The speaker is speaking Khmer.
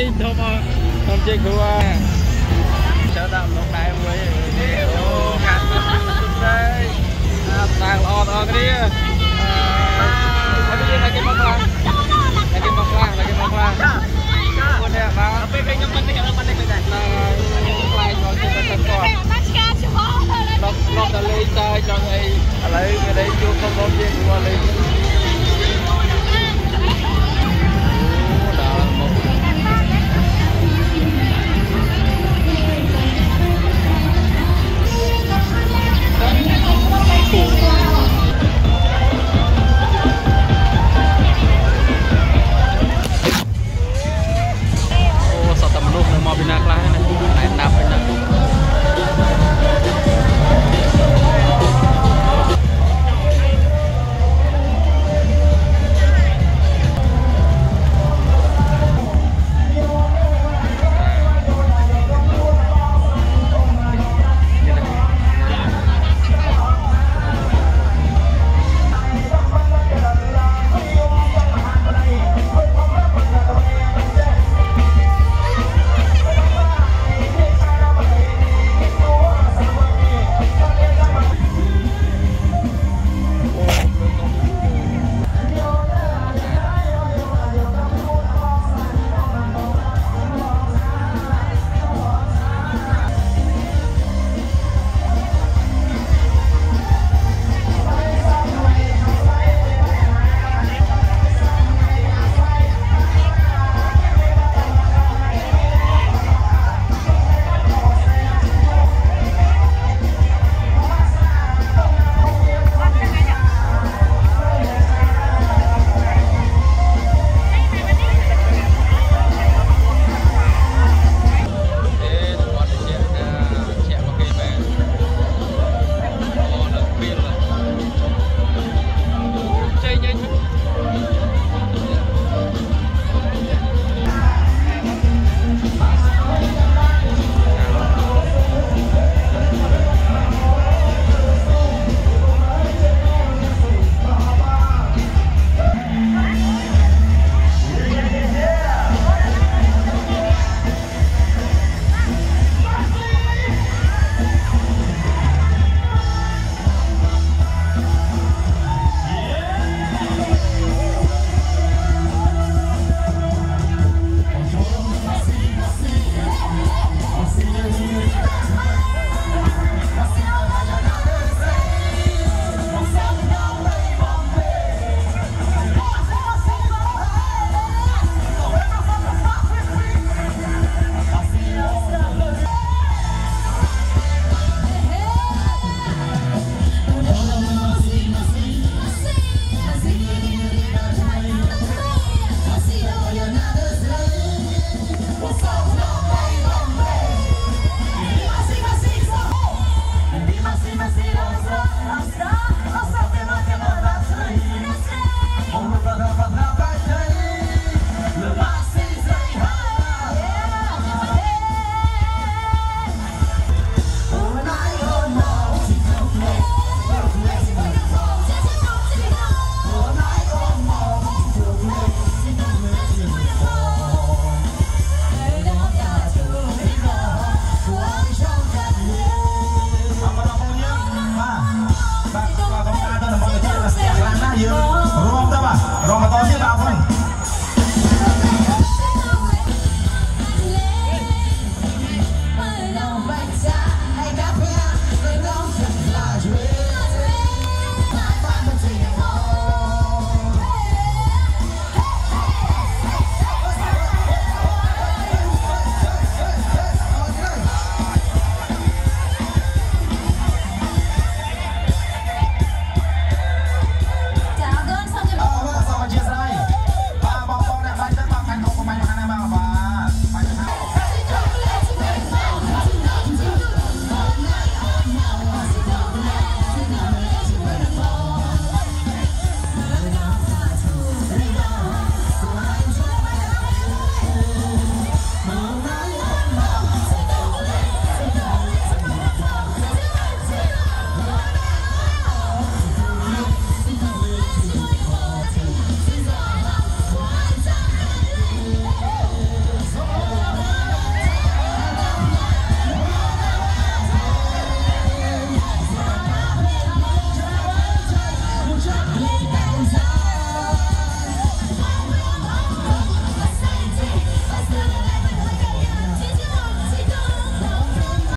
ជាគ្រូចូលដាក់ម្លងដែរមួយអូខាត់ទៅអាតាំងល្អល្អគ្នាអឺហើយគេមកខ្លាំងហើយគេមកខ្លាំងហើយគេមកខ្លាំងមួយនេះបាទពេលគេខ្ញុំមិនទេខ្ញុំមិនទេដែរខ្លាយមកជិះទៅទៅគាត់មកឆ្កាឆ្មោះទៅឡប់ឡប់ដល់លេងតើចង់អីឥឡូវគេได้ជួបបងប្អូនជាគ្រូលេង